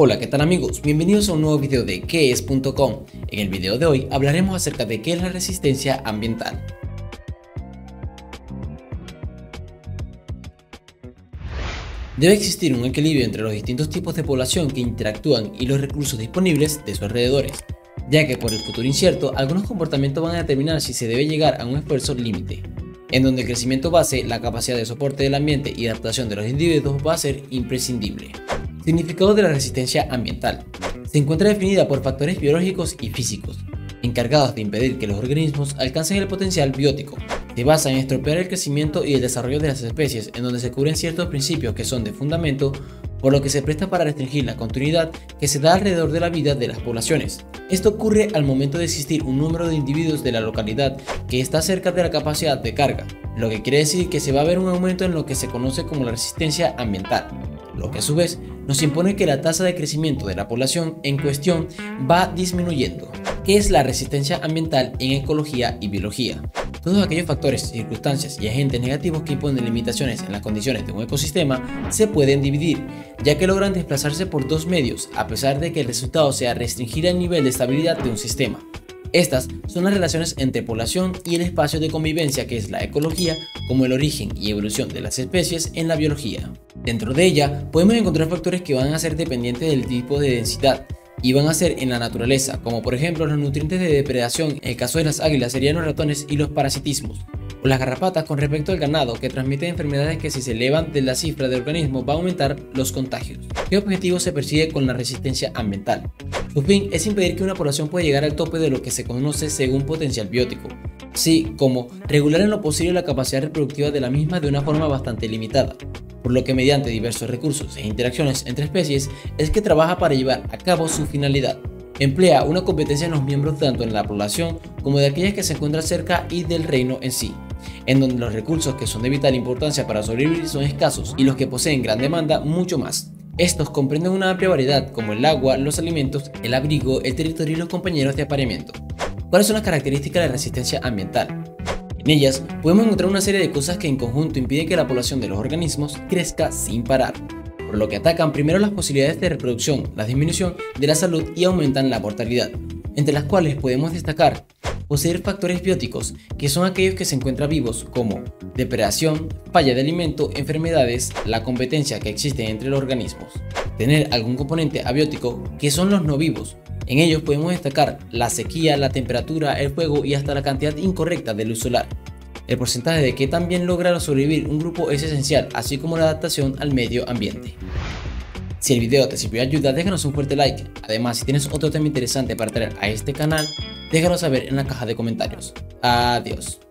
Hola, ¿qué tal amigos? Bienvenidos a un nuevo video de quees.com. En el video de hoy hablaremos acerca de qué es la resistencia ambiental. Debe existir un equilibrio entre los distintos tipos de población que interactúan y los recursos disponibles de sus alrededores, ya que por el futuro incierto algunos comportamientos van a determinar si se debe llegar a un esfuerzo límite, en donde el crecimiento base, la capacidad de soporte del ambiente y adaptación de los individuos va a ser imprescindible. Significado de la resistencia ambiental. Se encuentra definida por factores biológicos y físicos, encargados de impedir que los organismos alcancen el potencial biótico. Se basa en estropear el crecimiento y el desarrollo de las especies, en donde se cubren ciertos principios que son de fundamento, por lo que se presta para restringir la continuidad que se da alrededor de la vida de las poblaciones. Esto ocurre al momento de existir un número de individuos de la localidad que está cerca de la capacidad de carga, lo que quiere decir que se va a ver un aumento en lo que se conoce como la resistencia ambiental lo que a su vez nos impone que la tasa de crecimiento de la población en cuestión va disminuyendo. ¿Qué es la resistencia ambiental en ecología y biología? Todos aquellos factores, circunstancias y agentes negativos que imponen limitaciones en las condiciones de un ecosistema se pueden dividir, ya que logran desplazarse por dos medios, a pesar de que el resultado sea restringir el nivel de estabilidad de un sistema. Estas son las relaciones entre población y el espacio de convivencia que es la ecología, como el origen y evolución de las especies en la biología. Dentro de ella podemos encontrar factores que van a ser dependientes del tipo de densidad, y van a ser en la naturaleza, como por ejemplo los nutrientes de depredación, en el caso de las águilas serían los ratones y los parasitismos, o las garrapatas con respecto al ganado que transmiten enfermedades que si se elevan de la cifra del organismo va a aumentar los contagios. ¿Qué objetivo se persigue con la resistencia ambiental? Su fin es impedir que una población pueda llegar al tope de lo que se conoce según potencial biótico, así como regular en lo posible la capacidad reproductiva de la misma de una forma bastante limitada, por lo que mediante diversos recursos e interacciones entre especies es que trabaja para llevar a cabo su finalidad. Emplea una competencia en los miembros tanto en la población como de aquellas que se encuentran cerca y del reino en sí, en donde los recursos que son de vital importancia para sobrevivir son escasos y los que poseen gran demanda mucho más. Estos comprenden una amplia variedad como el agua, los alimentos, el abrigo, el territorio y los compañeros de apareamiento. ¿Cuáles son las características de la resistencia ambiental? En ellas podemos encontrar una serie de cosas que en conjunto impiden que la población de los organismos crezca sin parar, por lo que atacan primero las posibilidades de reproducción, la disminución de la salud y aumentan la mortalidad, entre las cuales podemos destacar poseer factores bióticos, que son aquellos que se encuentran vivos como depredación, falla de alimento, enfermedades, la competencia que existe entre los organismos. Tener algún componente abiótico, que son los no vivos. En ellos podemos destacar la sequía, la temperatura, el fuego y hasta la cantidad incorrecta de luz solar. El porcentaje de que también logra sobrevivir un grupo es esencial, así como la adaptación al medio ambiente. Si el video te sirvió de ayuda, déjanos un fuerte like. Además, si tienes otro tema interesante para traer a este canal, déjanos saber en la caja de comentarios. Adiós.